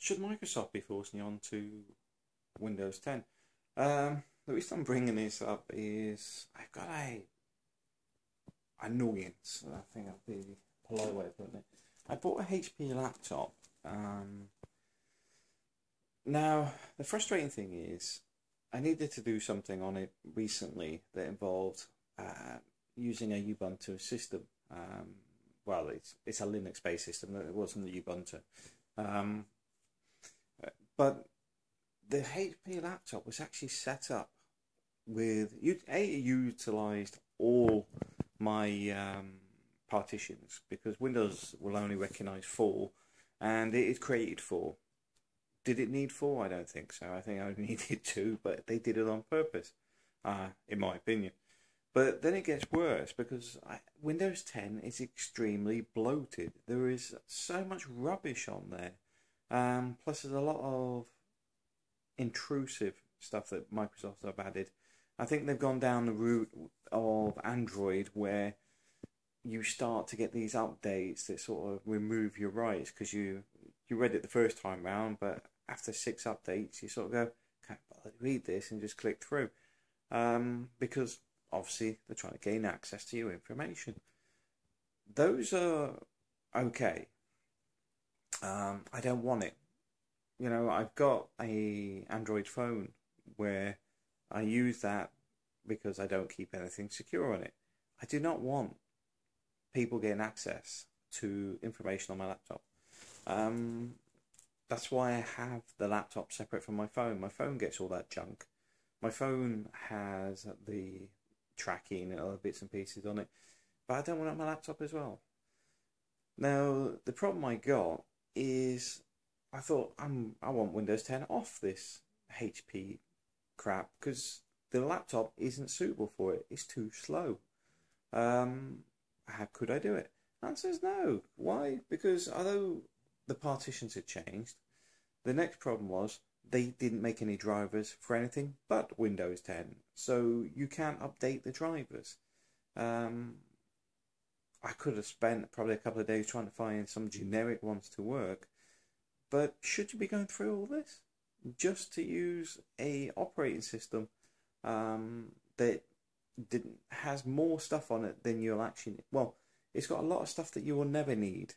should Microsoft be forcing you on to Windows 10? Um, the reason I'm bringing this up is I've got a annoyance. I think that'd be polite way of putting it. I bought a HP laptop. Um, now, the frustrating thing is, I needed to do something on it recently that involved uh, using a Ubuntu system. Um, well, it's it's a Linux-based system. It wasn't the Ubuntu, um, but the HP laptop was actually set up with. A utilized all my um, partitions because Windows will only recognize four, and it created four. Did it need four? I don't think so. I think I needed two, but they did it on purpose, uh, in my opinion. But then it gets worse because I, Windows 10 is extremely bloated. There is so much rubbish on there. Um, plus, there's a lot of intrusive stuff that Microsoft have added. I think they've gone down the route of Android where you start to get these updates that sort of remove your rights because you you read it the first time round, but after six updates, you sort of go, can't bother to read this and just click through. Um, because obviously they're trying to gain access to your information. Those are okay. Um, I don't want it. You know, I've got a Android phone where I use that because I don't keep anything secure on it. I do not want people getting access to information on my laptop. Um, that's why I have the laptop separate from my phone. My phone gets all that junk. My phone has the tracking and other bits and pieces on it, but I don't want it on my laptop as well. Now, the problem I got is I thought I'm I want Windows 10 off this HP crap because the laptop isn't suitable for it. It's too slow. Um, how could I do it? Answer is no. Why? Because although the partitions had changed, the next problem was they didn't make any drivers for anything but Windows 10. So you can't update the drivers. Um, I could have spent probably a couple of days trying to find some generic ones to work. But should you be going through all this? Just to use a operating system um, that didn't has more stuff on it than you'll actually well it's got a lot of stuff that you will never need.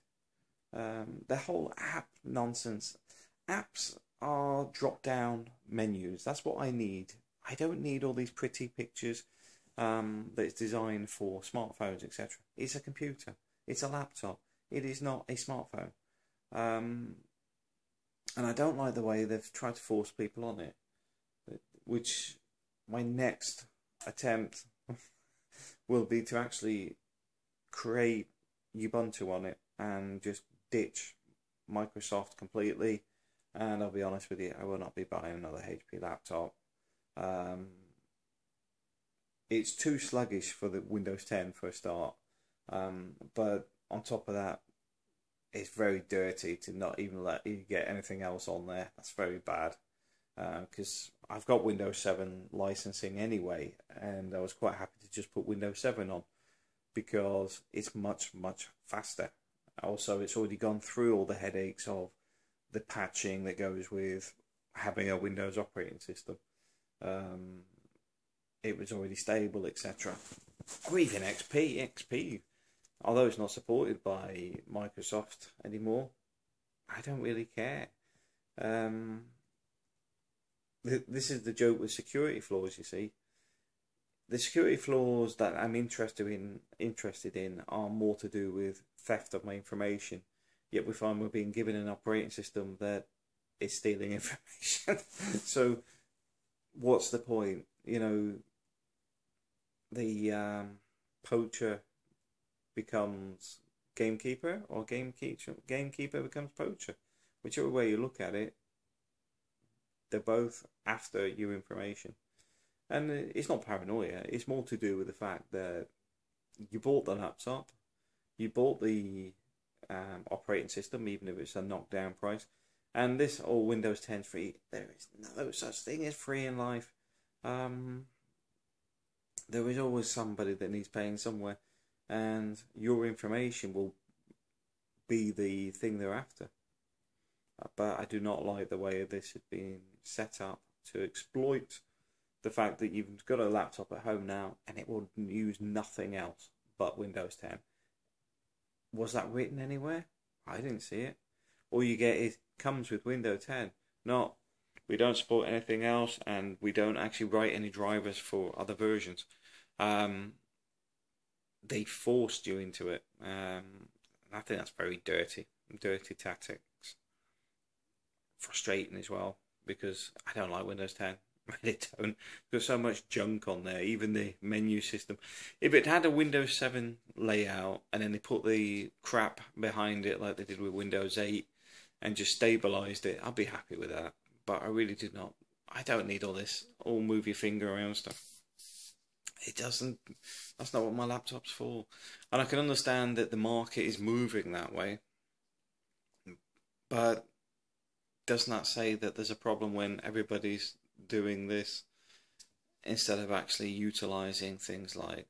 Um, the whole app nonsense. Apps are drop down menus. That's what i need. I don't need all these pretty pictures um, that's designed for smartphones etc it's a computer it's a laptop it is not a smartphone um, and i don't like the way they've tried to force people on it which my next attempt will be to actually create Ubuntu on it and just ditch Microsoft completely. And I'll be honest with you, I will not be buying another HP laptop. Um, it's too sluggish for the Windows 10 for a start. Um, but on top of that, it's very dirty to not even let you get anything else on there. That's very bad because uh, I've got Windows 7 licensing anyway, and I was quite happy to just put Windows 7 on because it's much, much faster. Also, it's already gone through all the headaches of the patching that goes with having a Windows operating system. Um, it was already stable, etc. Or even XP. XP, although it's not supported by Microsoft anymore, I don't really care. Um, this is the joke with security flaws. You see, the security flaws that I'm interested in interested in are more to do with theft of my information. Yet we find we're being given an operating system that is stealing information. so, what's the point? You know, the um, poacher becomes gamekeeper, or gamekeeper gamekeeper becomes poacher. Whichever way you look at it, they're both after your information. And it's not paranoia, it's more to do with the fact that you bought the laptop, you bought the um, operating system, even if it's a knockdown price. And this all Windows 10 free, there is no such thing as free in life. Um, there is always somebody that needs paying somewhere, and your information will be the thing they're after. Uh, but I do not like the way this has been set up to exploit the fact that you've got a laptop at home now and it will use nothing else but Windows 10. Was that written anywhere? I didn't see it. All you get is comes with Windows 10, not we don't support anything else and we don't actually write any drivers for other versions. Um, they forced you into it. Um, I think that's very dirty, dirty tactics. Frustrating as well because I don't like Windows 10. really don't. There's so much junk on there, even the menu system. If it had a Windows 7 layout and then they put the crap behind it like they did with Windows 8 and just stabilized it, I'd be happy with that. But I really did not. I don't need all this all move your finger around stuff. It doesn't. That's not what my laptop's for. And I can understand that the market is moving that way. But does not say that there's a problem when everybody's doing this instead of actually utilizing things like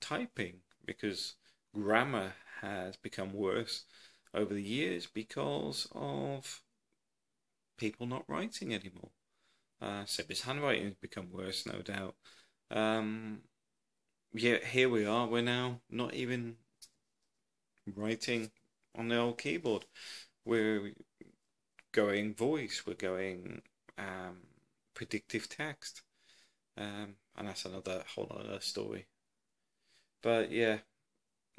typing because grammar has become worse over the years because of people not writing anymore. Uh, so his handwriting has become worse, no doubt. Um, yeah, here we are. We're now not even writing on the old keyboard. We're going voice. We're going um, predictive text. Um, and that's another whole other story. But yeah,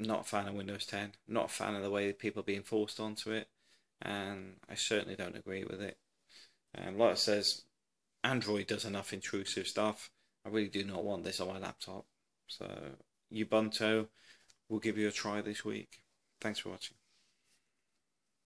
not a fan of Windows 10. Not a fan of the way people are being forced onto it. And I certainly don't agree with it. Um, like it says, Android does enough intrusive stuff. I really do not want this on my laptop. So Ubuntu will give you a try this week. Thanks for watching.